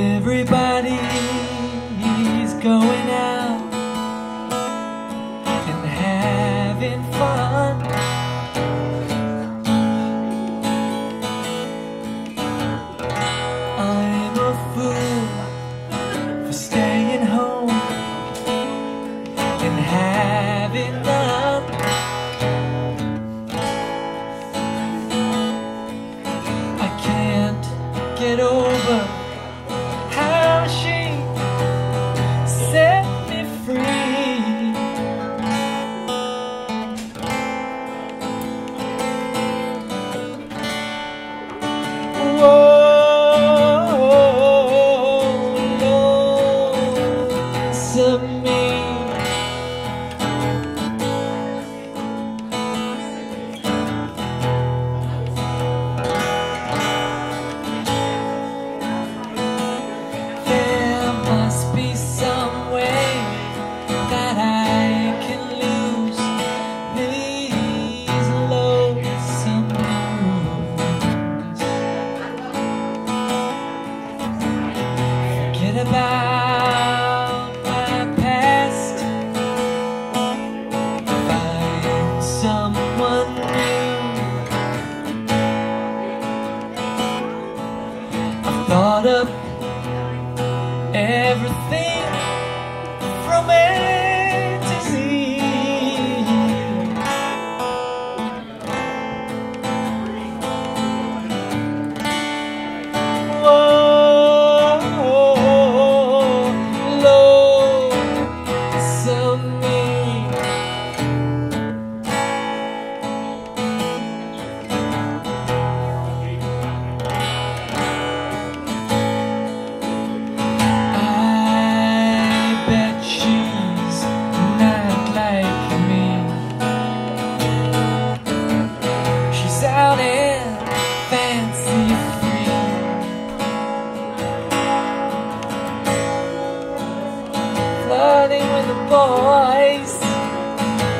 Everybody's going out and having fun. Me. New. Up flirting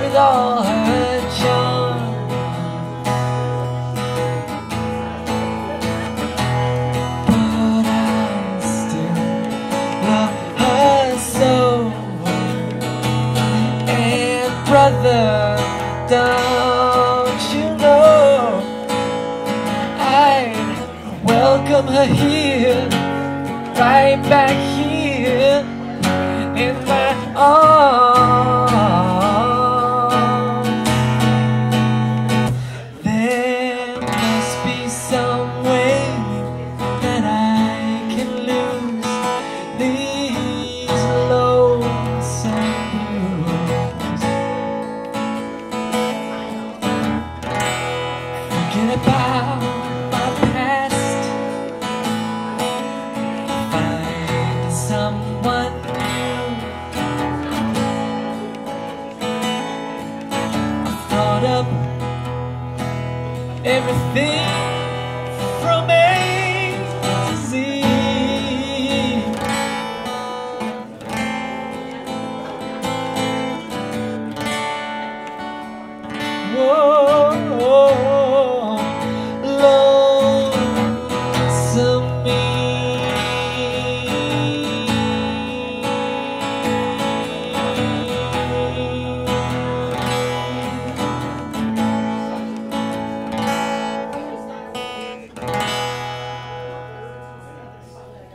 with all her charm. But I still love her so. And brother, don't you know I'd welcome her here, right back here in my arms. be some way that I can lose these lonesome blues. Forget about my past. Find someone new. Thought of everything from A to Z. Whoa.